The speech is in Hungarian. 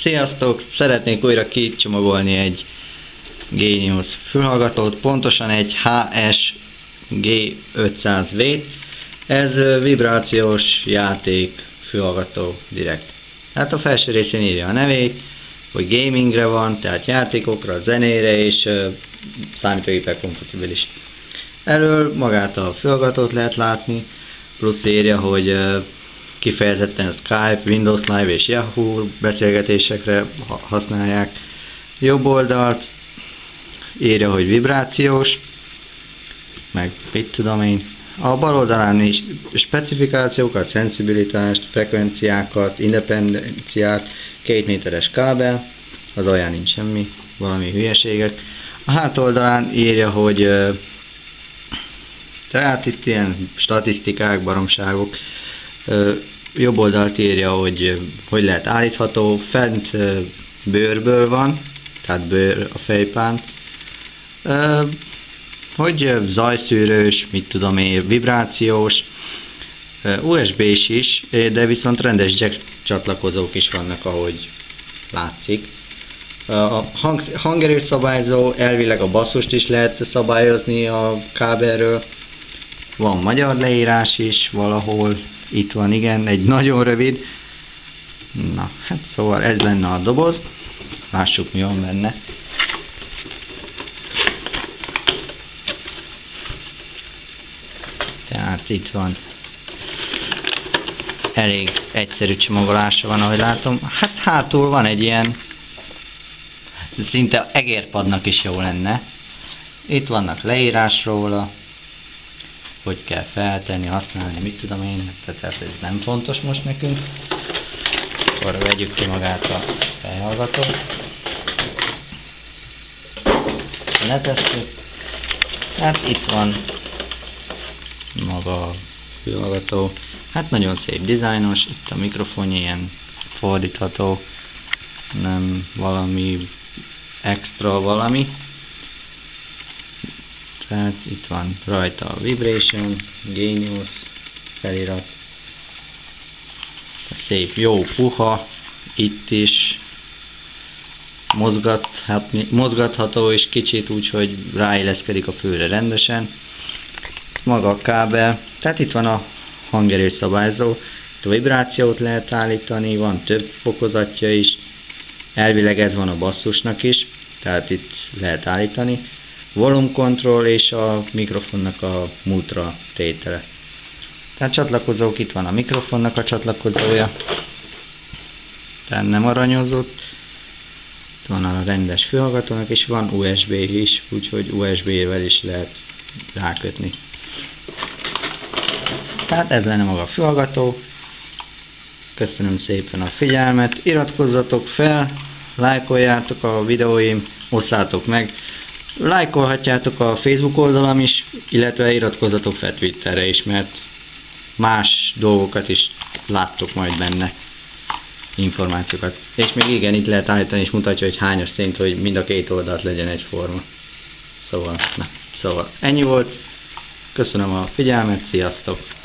Sziasztok! Szeretnék újra kicsomagolni egy Genius fülhallgatót, pontosan egy HS G500V-t. Ez vibrációs játék fülhallgató direkt. Hát a felső részén írja a nevét, hogy gamingre van, tehát játékokra, zenére és számítógépek kompatibilis. Elől magát a fülhallgatót lehet látni, plusz írja, hogy kifejezetten Skype, Windows Live és Yahoo beszélgetésekre használják. Jobb oldalt írja, hogy vibrációs, meg mit tudom én. A bal oldalán is specifikációkat, szensibilitást, frekvenciákat, independenciát, két méteres kábel, az alján nincs semmi, valami hülyeségek. A hát oldalán írja, hogy tehát itt ilyen statisztikák, baromságok, jobb oldalt írja, hogy hogy lehet állítható, fent bőrből van, tehát bőr a fejpánt, hogy zajszűrős, mit tudom én, vibrációs, USB-s is, de viszont rendes jack csatlakozók is vannak, ahogy látszik. A hang, hangerő szabályzó, elvileg a basszust is lehet szabályozni a kábelről. Van magyar leírás is valahol, itt van, igen, egy nagyon rövid. Na, hát szóval ez lenne a doboz. Lássuk, mi van benne. Tehát itt van. Elég egyszerű csomagolása van, ahogy látom. Hát hátul van egy ilyen szinte egérpadnak is jó lenne. Itt vannak leírás róla, hogy kell feltenni, használni, mit tudom én, tehát ez nem fontos most nekünk. Akkor vegyük ki magát a fejhallgatót. Letesszük. Hát itt van maga a fülhallgató. Hát nagyon szép dizájnos, itt a mikrofonja ilyen fordítható, nem valami extra valami. Tehát itt van rajta a Vibration, Genius felirat. Szép, jó, puha, itt is mozgathat, mozgatható és kicsit úgy, hogy ráilleszkedik a főre rendesen. Maga a kábel, tehát itt van a hangerő szabályzó, a vibrációt lehet állítani, van több fokozatja is, elvileg ez van a basszusnak is, tehát itt lehet állítani volume control és a mikrofonnak a múltra tétele. Tehát csatlakozók, itt van a mikrofonnak a csatlakozója, tehát nem aranyozott, itt van a rendes fülhallgatónak, és van USB is, úgyhogy USB-vel is lehet rákötni. Tehát ez lenne maga a fülhallgató. Köszönöm szépen a figyelmet, iratkozzatok fel, lájkoljátok a videóim, osszátok meg, Lájkolhatjátok a Facebook oldalam is, illetve iratkozzatok fel Twitterre is, mert más dolgokat is láttok majd benne információkat. És még igen, itt lehet állítani, és mutatja, hogy hányos szint, hogy mind a két oldalt legyen egyforma. Szóval, na, szóval ennyi volt. Köszönöm a figyelmet, sziasztok!